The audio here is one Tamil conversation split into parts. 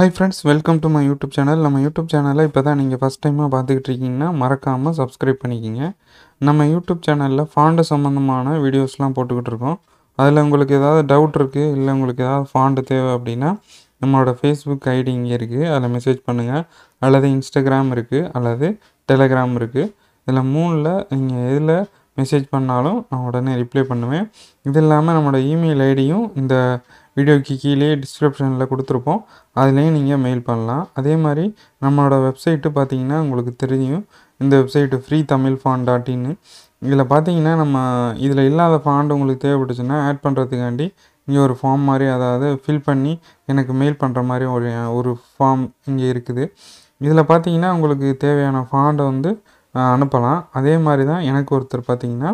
Hi friends welcome to my YouTube channel நம்ம யூடியூப் சேனலில் இப்போ தான் நீங்கள் ஃபஸ்ட் டைமாக பார்த்துக்கிட்டு இருக்கீங்கன்னா மறக்காமல் சப்ஸ்கிரைப் பண்ணிக்கிங்க. நம்ம யூடியூப் சேனலில் ஃபாண்டு சம்மந்தமான வீடியோஸ்லாம் போட்டுக்கிட்டு இருக்கோம். அதில் உங்களுக்கு ஏதாவது டவுட் இருக்குது இல்லை உங்களுக்கு ஏதாவது ஃபாண்டு தேவை அப்படின்னா நம்மளோட ஃபேஸ்புக் ஐடி இங்கே இருக்குது அதில் மெசேஜ் பண்ணுங்கள் அல்லது இன்ஸ்டாகிராம் இருக்குது அல்லது டெலகிராம் இருக்குது இதில் மூணில் நீங்கள் எதில் மெசேஜ் பண்ணாலும் நான் உடனே ரிப்ளை பண்ணுவேன். இது இல்லாமல் நம்மளோட இமெயில் ஐடியும் இந்த வீடியோக்கு கீழே டிஸ்கிரிப்ஷனில் கொடுத்துருப்போம். அதுலேயும் நீங்கள் மெயில் பண்ணலாம். அதே மாதிரி நம்மளோட வெப்சைட்டு பார்த்தீங்கன்னா உங்களுக்கு தெரியும். இந்த website free Tamil fan dot இன்னு இதில் பார்த்தீங்கன்னா நம்ம இதில் இல்லாத ஃபாண்ட் உங்களுக்கு தேவைப்பட்டுச்சுன்னா ஆட் பண்ணுறதுக்காண்டி இங்கே ஒரு ஃபார்ம் மாதிரி அதாவது ஃபில் பண்ணி எனக்கு மெயில் பண்ணுற மாதிரி ஒரு ஒரு ஃபார்ம் இங்கே இருக்குது. இதில் பார்த்தீங்கன்னா உங்களுக்கு தேவையான ஃபாண்டை வந்து அனுப்பலாம். அதே மாதிரி தான் எனக்கு ஒருத்தர் பார்த்தீங்கன்னா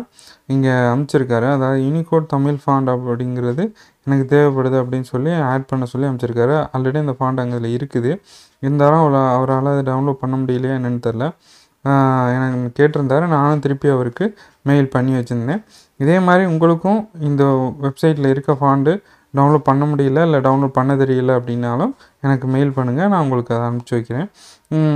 இங்கே அனுப்பிச்சிருக்காரு அதாவது யூனிகோட் தமிழ் ஃபாண்ட் அப்படிங்கிறது எனக்கு தேவைப்படுது அப்படின்னு சொல்லி ஆட் பண்ண சொல்லி அனுப்பிச்சிருக்காரு ஆல்ரெடி அந்த ஃபாண்ட் அங்கே அதில் இருக்குது. இருந்தாலும் அவளை அவரால் அதை டவுன்லோட் பண்ண முடியலையா என்னென்னு தெரில எனக்கு கேட்டிருந்தாரு. நானும் திருப்பி அவருக்கு மெயில் பண்ணி வச்சுருந்தேன். இதே மாதிரி உங்களுக்கும் இந்த வெப்சைட்டில் இருக்க ஃபாண்டு டவுன்லோட் பண்ண முடியல இல்லை டவுன்லோட் பண்ண தெரியல அப்படின்னாலும் எனக்கு மெயில் பண்ணுங்கள் நான் உங்களுக்கு அதை அனுப்பிச்சி வைக்கிறேன்.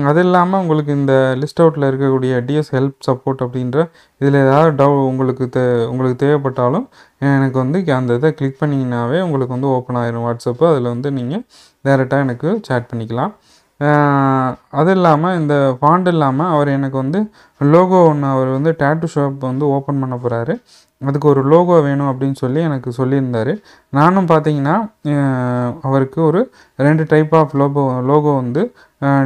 அது இல்லாமல் உங்களுக்கு இந்த லிஸ்ட் அவுட்டில் இருக்கக்கூடிய டிஎஸ் ஹெல்ப் சப்போர்ட் அப்படின்ற இதில் ஏதாவது டவு உங்களுக்கு தே உங்களுக்கு தேவைப்பட்டாலும் எனக்கு வந்து அந்த இதை கிளிக் பண்ணிங்கனாவே உங்களுக்கு வந்து ஓப்பன் ஆயிரும் வாட்ஸ்அப்பு அதில் வந்து நீங்கள் டேரெக்டாக எனக்கு சேட் பண்ணிக்கலாம். அது இல்லாமல் இந்த ஃபாண்ட் இல்லாமல் அவர் எனக்கு வந்து லோகோ ஒன்று அவர் வந்து டேட்டு ஷாப் வந்து ஓப்பன் பண்ண போகிறாரு அதுக்கு ஒரு லோகோ வேணும் அப்படின்னு சொல்லி எனக்கு சொல்லியிருந்தார். நானும் பார்த்தீங்கன்னா அவருக்கு ஒரு ரெண்டு டைப் ஆஃப் லோகோ லோகோ வந்து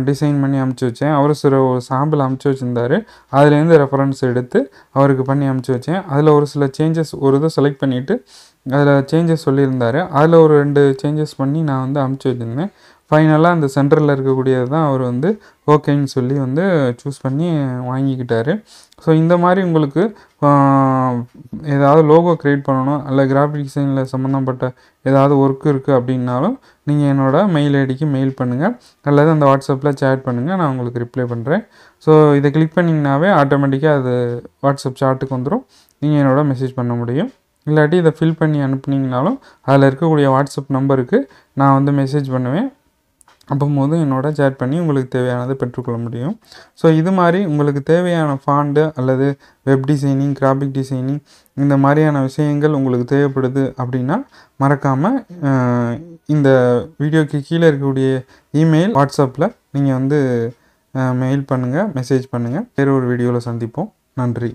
டிசைன் பண்ணி அமுச்சு வச்சேன். அவர் சில ஒரு சாம்பிள் அமுச்சு வச்சுருந்தாரு. அதுலேருந்து ரெஃபரன்ஸ் எடுத்து அவருக்கு பண்ணி அமுச்சு வச்சேன். அதில் ஒரு சில சேஞ்சஸ் ஒரு இதை செலக்ட் பண்ணிவிட்டு அதில் சேஞ்சஸ் சொல்லியிருந்தார். அதில் ஒரு ரெண்டு சேஞ்சஸ் பண்ணி நான் வந்து அமுச்சு வச்சுருந்தேன். ஃபைனலாக அந்த சென்டரில் இருக்கக்கூடியது தான் அவர் வந்து ஓகேன்னு சொல்லி வந்து சூஸ் பண்ணி வாங்கிக்கிட்டாரு. ஸோ இந்த மாதிரி உங்களுக்கு ஏதாவது லோகோ க்ரியேட் பண்ணணும் இல்லை கிராஃபிக் டிசைனில் சம்மந்தப்பட்ட ஏதாவது ஒர்க் இருக்குது அப்படின்னாலும் நீங்கள் என்னோடய மெயில் ஐடிக்கு மெயில் பண்ணுங்கள் அல்லது அந்த வாட்ஸ்அப்பில் சேட் பண்ணுங்கள் நான் உங்களுக்கு ரிப்ளை பண்ணுறேன் ஸோ இதை கிளிக் பண்ணிங்கனாவே ஆட்டோமேட்டிக்காக அது வாட்ஸ்அப் சாட்டுக்கு வந்துடும் நீங்கள் என்னோட மெசேஜ் பண்ண முடியும். இல்லாட்டி இதை ஃபில் பண்ணி அனுப்புனீங்கனாலும் அதில் இருக்கக்கூடிய வாட்ஸ்அப் நம்பருக்கு நான் வந்து மெசேஜ் பண்ணுவேன். அப்போது என்னோட சேட் பண்ணி உங்களுக்கு தேவையானதை பெற்றுக்கொள்ள முடியும். ஸோ இது மாதிரி உங்களுக்கு தேவையான ஃபாண்டு அல்லது வெப் டிசைனிங் கிராஃபிக் டிசைனிங் இந்த மாதிரியான விஷயங்கள் உங்களுக்கு தேவைப்படுது அப்படின்னா மறக்காமல் இந்த வீடியோக்கு கீழே இருக்கக்கூடிய இமெயில் வாட்ஸ்அப்பில் நீங்கள் வந்து மெயில் பண்ணுங்கள் மெசேஜ் பண்ணுங்கள் வேறு ஒரு வீடியோவில் சந்திப்போம். நன்றி.